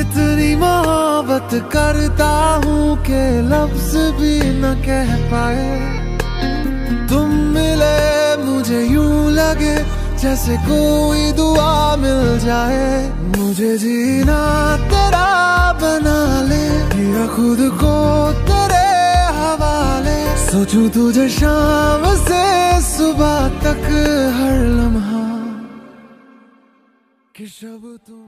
इतनी मोहब्बत करता हूँ के लफ्ज भी न कह पाए। तुम मिले, मुझे यूँ लगे जैसे कोई दुआ मिल जाए। मुझे जीना तेरा बना ले दिया खुद को तेरे हवाले। सोचूं तुझे शाम से सुबह तक हर लम्हा कि शब तुम